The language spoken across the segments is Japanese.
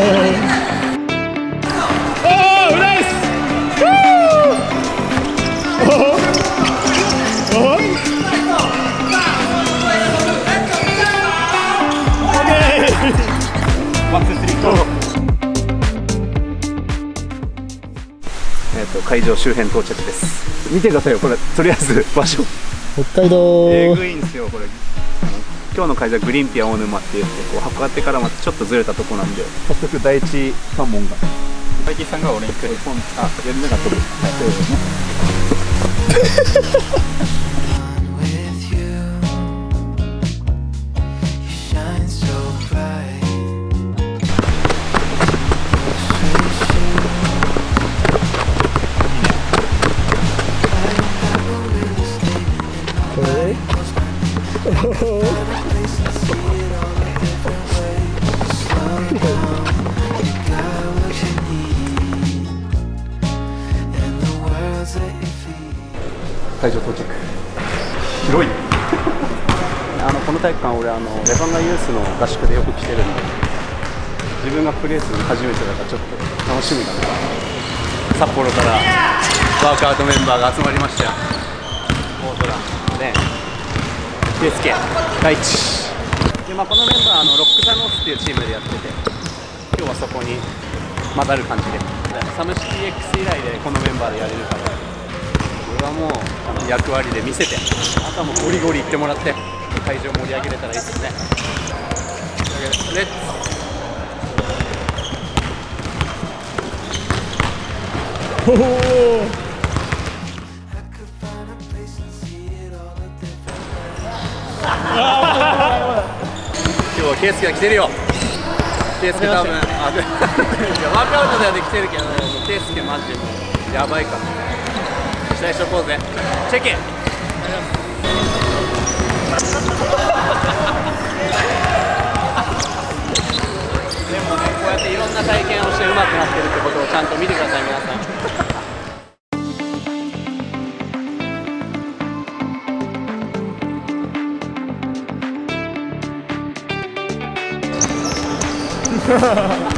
えっと会場周辺到着です。見てくださいよこれ。とりあえず場所。北海道。えぐいんですよこれ今日の会場はグリーンピア大沼って言ってこう函館からまたちょっとずれたとこなんで。早速第一関門が。大吉さんが俺に来る。あやりなかったです、with 会場到着。広い。あのこの体育館俺あのレバンガユースの合宿でよく来てるんで自分がプレーするの初めてだからちょっと楽しみだな。札幌からワークアウトメンバーが集まりましたよ大空。ね。圭介大地で、まあ、このメンバーあのロック・ザ・ノースっていうチームでやってて今日はそこに混ざる感じで。サムシティ X 以来でこのメンバーでやれるからこれはもう役割で見せてあとはもうゴリゴリいってもらって会場盛り上げれたらいいですね。レッツ。おお I could find a place and see it all a different 今日はケースが来てるよ。ケースケ多分あいや ワークアウトではできてるけどケースケマジでやばいから。期待しとこうぜチェケでもね。こうやっていろんな体験をして上手くなってるってことをちゃんと見てください皆さんボー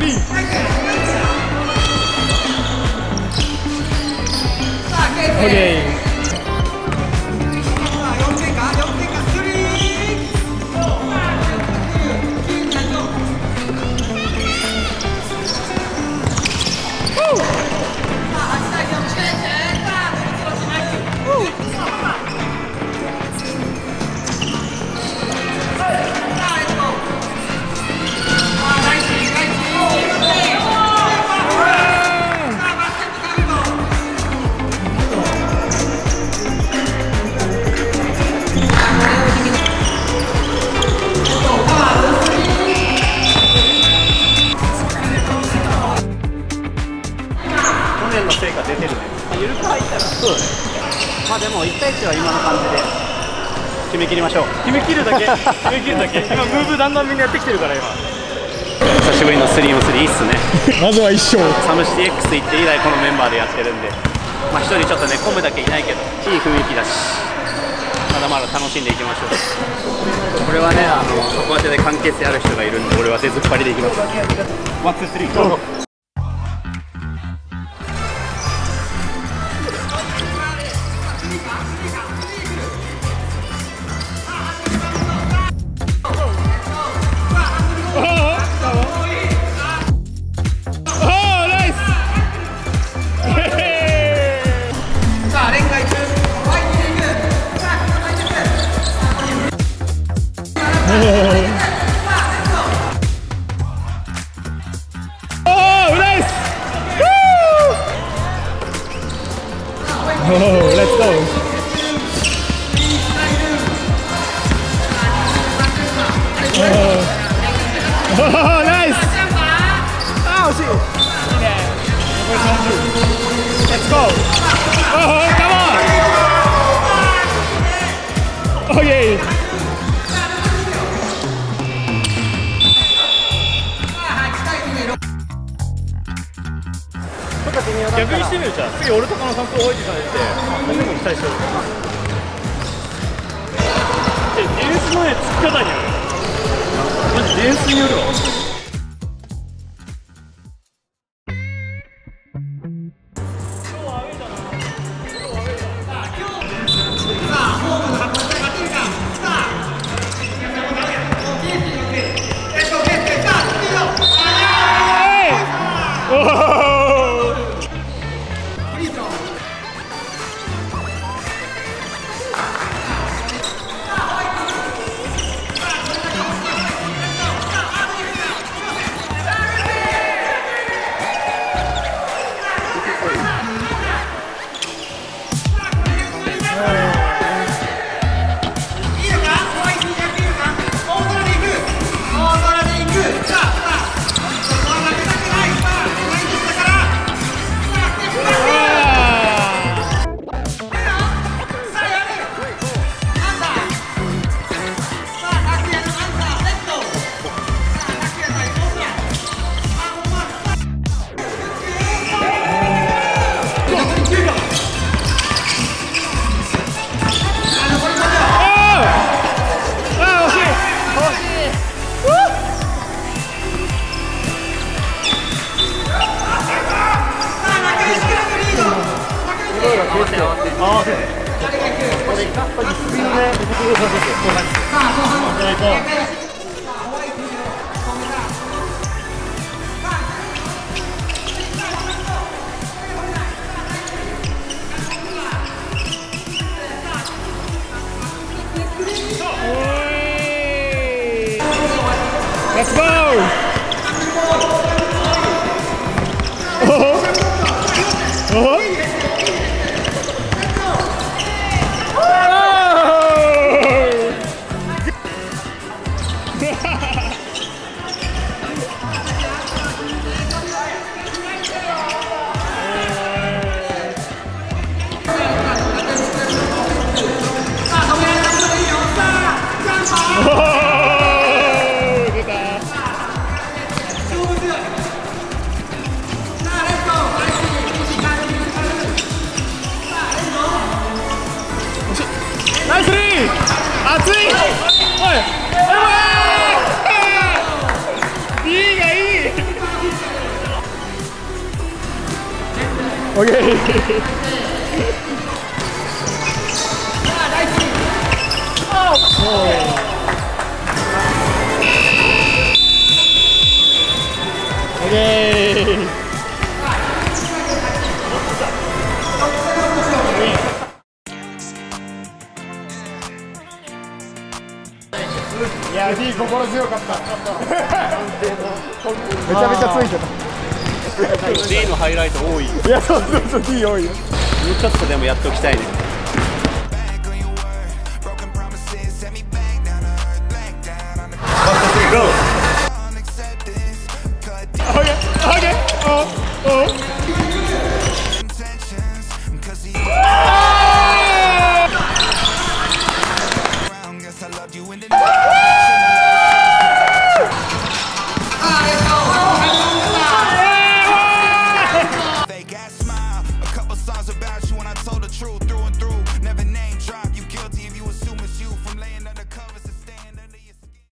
ーナ1対1は今の感じで。決め切りましょう。決め切るだけ。決め切るだけ。今ムーブだんだんみんなやってきてるから今。久しぶりの 3on3 いいっすね。まずは一勝。 SOMECITY X 行って以来このメンバーでやってるんで。まあ一人ちょっとねコムだけいないけど。いい雰囲気だし。まだまだ楽しんでいきましょう。これはねあのそこ当てで関係性ある人がいるんで。俺は出ずっぱりでいきます。 one two three Oh, let's go. Oh, nice. Oh, see. Let's go. Oh, come on. Oh, okay. 逆にしてみるじゃん次俺とかの散歩を置いてされて。僕も期待してるえディフェンス前突き方によるマジディフェンスによるわ。Let's go! オッケーオッケーいや D 心強かっためちゃめちゃついてた D のハイライト多い。いやそうそうそう D 多いよ。もうちょっとでもやっておきたいね